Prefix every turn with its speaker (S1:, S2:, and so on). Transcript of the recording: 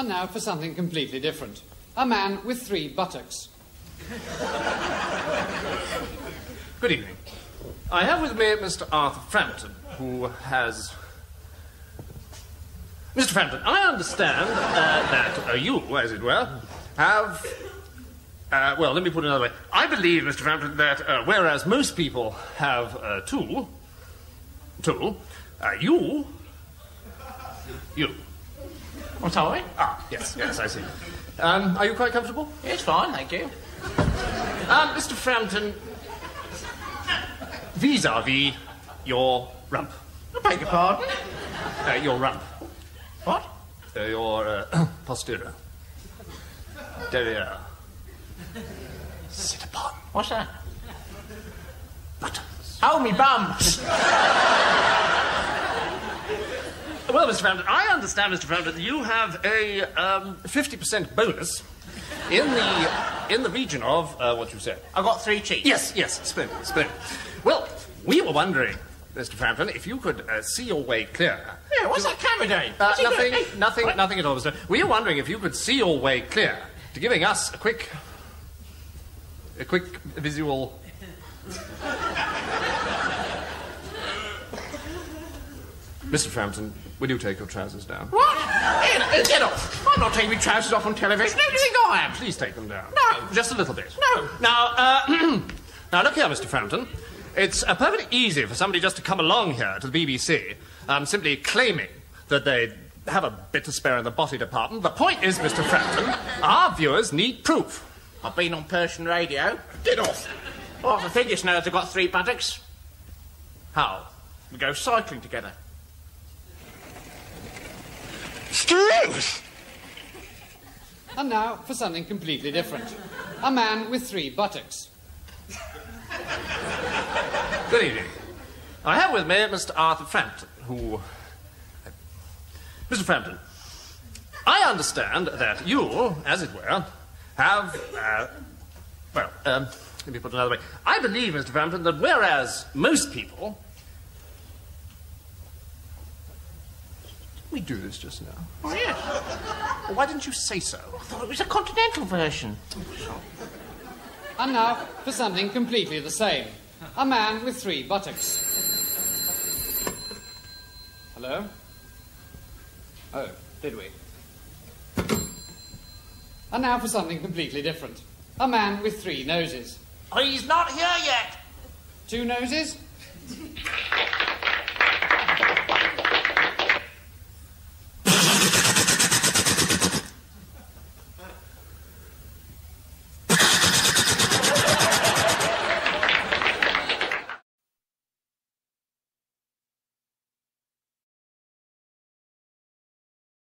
S1: And now for something completely different. A man with three buttocks.
S2: Good evening. I have with me Mr. Arthur Frampton, who has. Mr. Frampton, I understand uh, that uh, you, as it were, have. Uh, well, let me put it another way. I believe, Mr. Frampton, that uh, whereas most people have uh, two, two, uh, you. You.
S3: I'm sorry?
S2: Ah, yes, yes, I see. Um, are you quite comfortable?
S3: It's fine, thank you.
S2: Um, Mr. Frampton, vis-a-vis your rump.
S3: I beg your pardon?
S2: Uh, your rump.
S3: What?
S2: Uh, your uh, posterior. Derriere. Sit upon.
S3: What's that?
S2: Buttons.
S3: Oh, me bums!
S2: Mr. Frampton, I understand, Mr. Frampton, that you have a um, 50% bonus in the in the region of uh, what you said.
S3: I've got three cheeks.
S2: Yes, yes, splendid, splendid. Well, we were wondering, Mr. Frampton, if you could uh, see your way clear.
S3: Yeah, what's that camera doing?
S2: Uh, nothing,
S3: doing?
S2: Nothing,
S3: what?
S2: nothing at all, Mr. We were wondering if you could see your way clear to giving us a quick, a quick visual. Mr. Frampton, will you take your trousers down?
S3: What? Ian, get off! I'm not taking my trousers off on television. Who do you think I am?
S2: Please take them down.
S3: No.
S2: Just a little bit.
S3: No.
S2: Now, uh, now look here, Mr. Frampton. It's uh, perfectly easy for somebody just to come along here to the BBC, um, simply claiming that they have a bit to spare in the body department. The point is, Mr. Frampton, our viewers need proof.
S3: I've been on Persian radio. Get off! Well, I think it's nerds have got three buttocks.
S2: How?
S3: We go cycling together.
S1: And now for something completely different. A man with three buttocks.
S2: Good evening. I have with me Mr. Arthur Frampton, who. Mr. Frampton, I understand that you, as it were, have. Uh, well, um, let me put it another way. I believe, Mr. Frampton, that whereas most people. We do this just now.
S3: Oh, yes.
S2: Well, why didn't you say so?
S3: I thought it was a continental version.
S1: And now for something completely the same. A man with three buttocks. Hello? Oh, did we? And now for something completely different. A man with three noses.
S3: Oh, he's not here yet.
S1: Two noses?